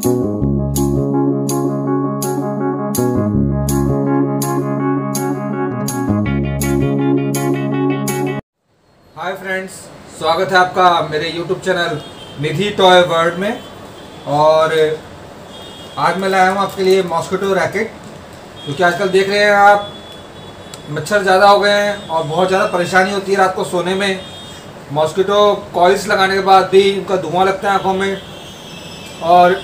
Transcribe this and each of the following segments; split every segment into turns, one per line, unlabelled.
Hi friends स्वागत है आपका मेरे YouTube channel Nidhi Toy World में। और, आज मैं लाया हूँ आपके लिए मॉस्किटो रैकेट क्योंकि आजकल देख रहे हैं आप, मच्छर ज़्यादा हो गए हैं और बहुत ज़्यादा परेशानी होती है रात को सोने में। मॉस्किटो कॉइल्स लगाने के बाद भी उनका धुआँ लगता है आँखों में। और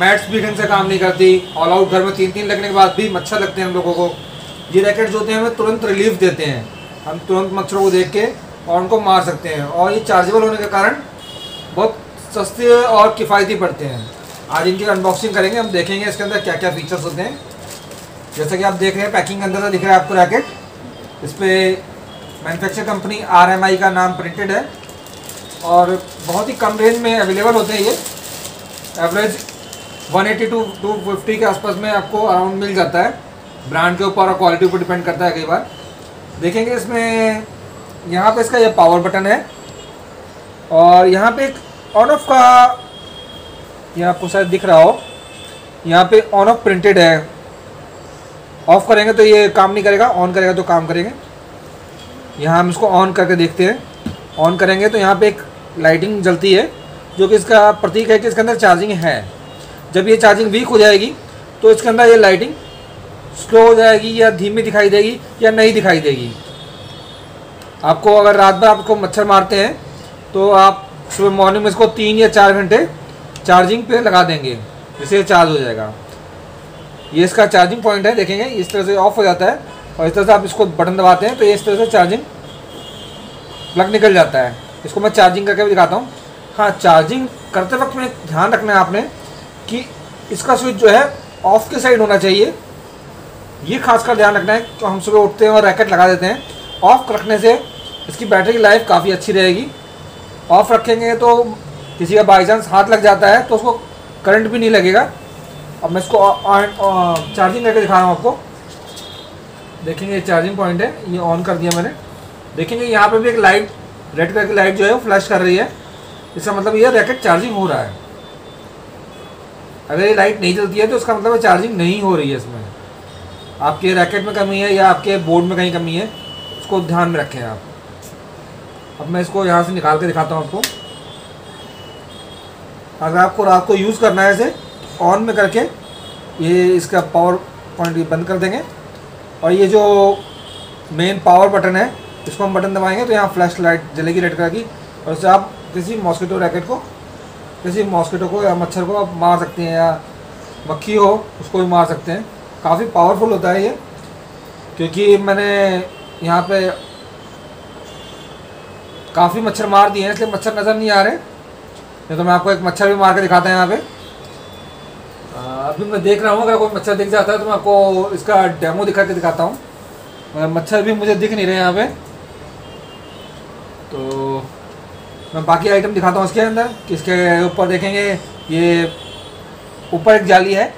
मैट्स भी ढंग से काम नहीं करती। ऑल आउट घर में तीन तीन लगने के बाद भी मच्छर लगते हैं हम लोगों को। ये रैकेट जो होते हैं, हमें तुरंत रिलीफ देते हैं। हम तुरंत मच्छरों को देख के और उनको मार सकते हैं। और ये चार्जेबल होने के कारण बहुत सस्ते और किफ़ायती पड़ते हैं। आज इनकी अनबॉक्सिंग करेंगे, हम देखेंगे इसके अंदर क्या क्या फीचर्स होते हैं। जैसा कि आप देख रहे हैं पैकिंग के अंदर दिख रहा है आपको रैकेट इस पर मैनुफैक्चर कंपनी RMI का नाम प्रिंटेड है। और बहुत ही कम रेंज में अवेलेबल होते हैं ये। एवरेज 180 टू 250 के आसपास में आपको अराउंड मिल जाता है। ब्रांड के ऊपर और क्वालिटी पर डिपेंड करता है कई बार। देखेंगे इसमें, यहाँ पे इसका ये पावर बटन है। और यहाँ पे एक ऑन ऑफ़ का ये आपको शायद दिख रहा हो। यहाँ पे ऑन ऑफ़ प्रिंटेड है। ऑफ़ करेंगे तो ये काम नहीं करेगा ऑन करेगा तो काम करेंगे। यहाँ हम इसको ऑन करके देखते हैं। ऑन करेंगे तो यहाँ पे एक लाइटिंग जलती है, जो कि इसका प्रतीक है कि इसके अंदर चार्जिंग है। जब ये चार्जिंग वीक हो जाएगी तो इसके अंदर ये लाइटिंग स्लो हो जाएगी या धीमी दिखाई देगी या नहीं दिखाई देगी। आपको अगर रात भर आपको मच्छर मारते हैं तो आप सुबह मॉर्निंग में इसको तीन या चार घंटे चार्जिंग पे लगा देंगे, जिससे चार्ज हो जाएगा। ये इसका चार्जिंग पॉइंट है, देखेंगे, इस तरह से ऑफ़ हो जाता है और इस तरह से आप इसको बटन दबाते हैं तो ये इस तरह से चार्जिंग प्लग निकल जाता है। इसको मैं चार्जिंग करके भी दिखाता हूँ। हाँ चार्जिंग करते वक्त में ध्यान रखना है आपने कि इसका स्विच जो है ऑफ़ के साइड होना चाहिए। ये खासकर ध्यान रखना है कि हम सुबह उठते हैं और रैकेट लगा देते हैं। ऑफ़ रखने से इसकी बैटरी लाइफ काफ़ी अच्छी रहेगी। ऑफ़ रखेंगे तो किसी का बाई चांस हाथ लग जाता है तो उसको करंट भी नहीं लगेगा। अब मैं इसको चार्जिंग करके दिखा रहा हूँ आपको। देखेंगे ये चार्जिंग पॉइंट है, ये ऑन कर दिया मैंने। देखेंगे यहाँ पे भी एक लाइट रेड कलर की लाइट जो है वो फ्लैश कर रही है। इसका मतलब ये रैकेट चार्जिंग हो रहा है। अगर ये लाइट नहीं चलती है तो उसका मतलब चार्जिंग नहीं हो रही है इसमें। आपके रैकेट में कमी है या आपके बोर्ड में कहीं कमी है, उसको ध्यान में रखें आप। अब मैं इसको यहाँ से निकाल के दिखाता हूँ आपको। अगर आपको रात को यूज़ करना है इसे ऑन में करके, ये इसका पावर पॉइंट बंद कर देंगे। और ये जो मेन पावर बटन है, इसको हम बटन दबाएँगे तो यहाँ फ्लैश लाइट जलेगी रेड कलर की। और उससे आप किसी मॉस्किटो रैकेट को किसी मॉस्किटो को या मच्छर को आप मार सकते हैं या मक्खी हो, उसको भी मार सकते हैं। काफ़ी पावरफुल होता है ये, क्योंकि मैंने यहाँ पे काफ़ी मच्छर मार दिए हैं, इसलिए मच्छर नज़र नहीं आ रहे। नहीं तो मैं आपको एक मच्छर भी मार के दिखाता है यहाँ पे। अभी मैं देख रहा हूँ, अगर कोई मच्छर दिख जाता है तो मैं आपको इसका डेमो दिखा के दिखाता हूँ। मगर मच्छर भी मुझे दिख नहीं रहे यहाँ पे। तो मैं बाकी आइटम दिखाता हूँ इसके अंदर, कि इसके ऊपर देखेंगे, ये ऊपर एक जाली है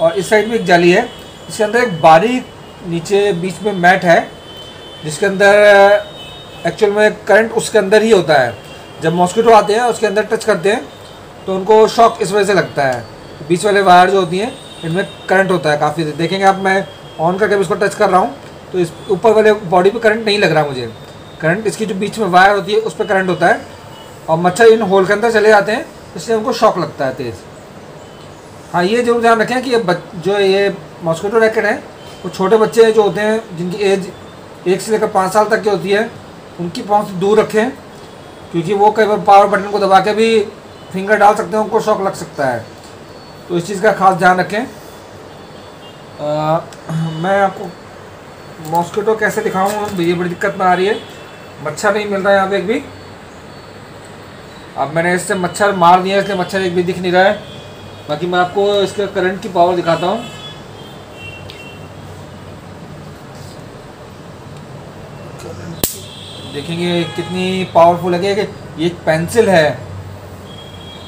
और इस साइड में एक जाली है। इसके अंदर एक बारीक नीचे बीच में मैट है, जिसके अंदर एक्चुअल में करंट उसके अंदर ही होता है। जब मॉस्किटो आते हैं उसके अंदर टच करते हैं तो उनको शॉक इस वजह से लगता है। बीच वाले वायर जो होती हैं, इनमें करंट होता है काफ़ी। देखेंगे आप, मैं ऑन करके इसको टच कर रहा हूँ तो इस ऊपर वाले बॉडी पे करंट नहीं लग रहा मुझे। करंट इसकी जो बीच में वायर होती है उस पर करंट होता है और मच्छर इन होल के अंदर चले जाते हैं इसलिए उनको शॉक लगता है तेज़। हाँ ये ज़रूर ध्यान रखें कि ये जो ये मॉस्किटो रैकेट है वो छोटे बच्चे जो होते हैं जिनकी एज एक से लेकर पाँच साल तक की होती है उनकी पहुँच दूर रखें क्योंकि वो कई बार पावर बटन को दबा के भी फिंगर डाल सकते हैं उनको शौक लग सकता है। तो इस चीज़ का खास ध्यान रखें। आ, मैं आपको मॉस्किटो कैसे दिखाऊँ ये बड़ी दिक्कत में आ रही है। मच्छर नहीं मिल रहा है यहाँ पे एक भी। अब मैंने इससे मच्छर मार दिया इसलिए मच्छर एक भी दिख नहीं रहा है। बाकी मैं आपको इसके करंट की पावर दिखाता हूँ। देखेंगे कितनी पावरफुल है कि ये एक पेंसिल है।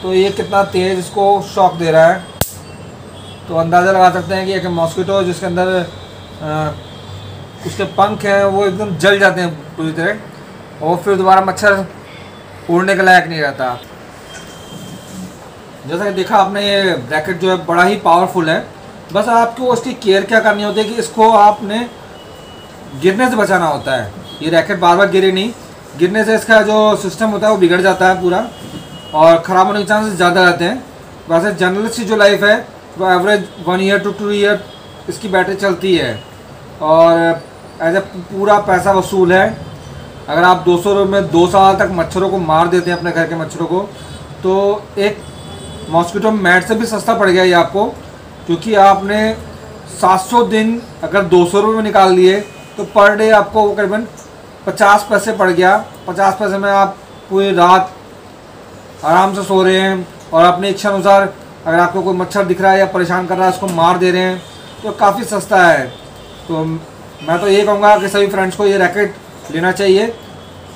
तो ये कितना तेज़ इसको शॉक दे रहा है। तो अंदाज़ा लगा सकते हैं कि एक मॉस्किटो जिसके अंदर आ, उसके पंख हैं वो एकदम जल जाते हैं पूरी तरह। और फिर दोबारा मच्छर उड़ने के लायक नहीं रहता। जैसा कि देखा आपने, ये रैकेट जो है बड़ा ही पावरफुल है। बस आपको उसकी केयर क्या करनी होती है कि इसको आपने गिरने से बचाना होता है। ये रैकेट बार बार गिरे नहीं। गिरने से इसका जो सिस्टम होता है वो बिगड़ जाता है पूरा और ख़राब होने के चांसेस ज़्यादा रहते हैं। वैसे जनरल सी जो लाइफ है, वो average one year to two year इसकी बैटरी चलती है। और एज ए पूरा पैसा वसूल है। अगर आप दो सौ में दो साल तक मच्छरों को मार देते हैं अपने घर के मच्छरों को तो एक मॉस्किटो मैट से भी सस्ता पड़ गया ये आपको, क्योंकि आपने 700 दिन अगर दो सौ में निकाल लिए तो पर डे आपको वो करीबन पचास पैसे पड़ गया। पचास पैसे में आप पूरी रात आराम से सो रहे हैं और अपनी इच्छा अनुसार अगर आपको कोई मच्छर दिख रहा है या परेशान कर रहा है, उसको मार दे रहे हैं तो काफ़ी सस्ता है। तो मैं तो ये कहूँगा कि सभी फ्रेंड्स को ये रैकेट लेना चाहिए।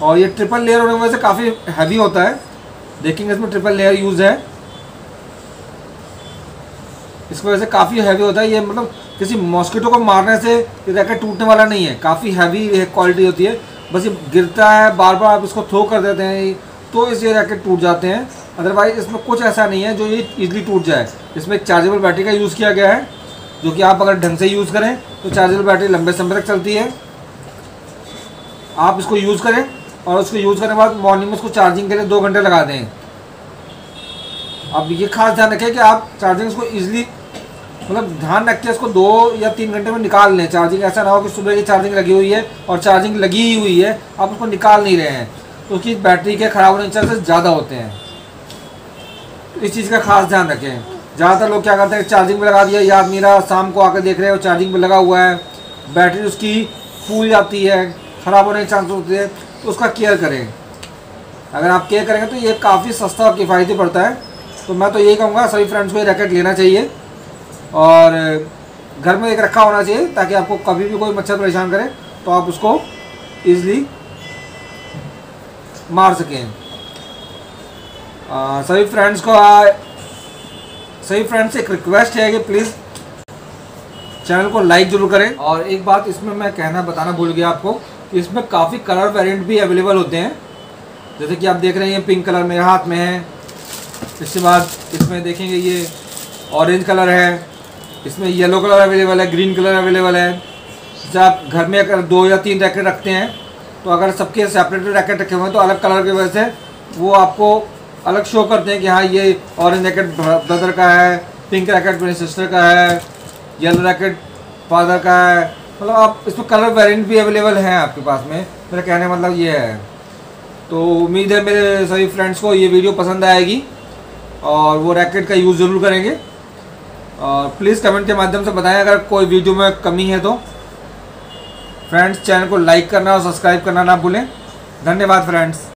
और ये ट्रिपल लेयर होने की वजह से काफ़ी हैवी होता है। देखेंगे इसमें ट्रिपल लेयर यूज़ है। इसकी वजह से काफ़ी हैवी होता है। ये मतलब किसी मॉस्किटो को मारने से ये रैकेट टूटने वाला नहीं है। काफ़ी हैवी क्वालिटी होती है। बस ये गिरता है बार बार आप इसको थ्रो कर देते हैं तो इस ये रैकेट टूट जाते हैं। अदरवाइज़ इसमें कुछ ऐसा नहीं है जो ये इजली टूट जाए। इसमें एक चार्जेबल बैटरी का यूज़ किया गया है, जो कि आप अगर ढंग से यूज़ करें तो चार्जेबल बैटरी लंबे समय तक चलती है। आप इसको यूज़ करें और उसको यूज़ करने के बाद मॉर्निंग में उसको चार्जिंग के लिए दो घंटे लगा दें। अब ये खास ध्यान रखें कि आप चार्जिंग इसको ईजिली मतलब ध्यान रख के इसको दो या तीन घंटे में निकाल लें। चार्जिंग ऐसा ना हो कि सुबह की चार्जिंग लगी हुई है और चार्जिंग लगी ही हुई है, आप उसको निकाल नहीं रहे हैं। तो उसकी बैटरी के ख़राब होने के चांसेस ज़्यादा होते हैं। तो इस चीज़ का खास ध्यान रखें। ज़्यादातर लोग क्या करते हैं चार्जिंग में लगा दिया या मेरा शाम को आकर देख रहे हो चार्जिंग में लगा हुआ है। बैटरी उसकी फूल जाती है। ख़राब होने के चांस होते हैं तो उसका केयर करें। अगर आप केयर करेंगे तो ये काफ़ी सस्ता और किफ़ायती पड़ता है। तो मैं तो यही कहूँगा, सभी फ्रेंड्स को ये रैकेट लेना चाहिए और घर में एक रखा होना चाहिए ताकि आपको कभी भी कोई मच्छर परेशान करे तो आप उसको ईज़िली मार सकें। सभी फ्रेंड्स को सभी फ्रेंड्स से एक रिक्वेस्ट है कि प्लीज़ चैनल को लाइक ज़रूर करें। और एक बात इसमें मैं कहना बताना भूल गया आपको। इसमें काफ़ी कलर वेरिएंट भी अवेलेबल होते हैं। जैसे कि आप देख रहे हैं पिंक कलर मेरे हाथ में है। इसके बाद इसमें देखेंगे ये ऑरेंज कलर है। इसमें येलो कलर अवेलेबल है ग्रीन कलर अवेलेबल है। जैसे आप घर में अगर दो या तीन रैकेट रखते हैं तो अगर सबके सेपरेट रैकेट रखे हुए हैं तो अलग कलर की वजह से वो आपको अलग शो करते हैं कि हाँ ये ऑरेंज रैकेट ब्रदर का है पिंक रैकेट मेरी सिस्टर का है येलो रैकेट फादर का है। मतलब आप, इसमें कलर वेरिएंट भी अवेलेबल हैं आपके पास में। मेरा कहने मतलब ये है। तो उम्मीद है मेरे सभी फ्रेंड्स को ये वीडियो पसंद आएगी और वो रैकेट का यूज़ ज़रूर करेंगे। और प्लीज़ कमेंट के माध्यम से बताएँ अगर कोई वीडियो में कमी है तो। फ्रेंड्स चैनल को लाइक करना और सब्सक्राइब करना ना भूलें। धन्यवाद फ्रेंड्स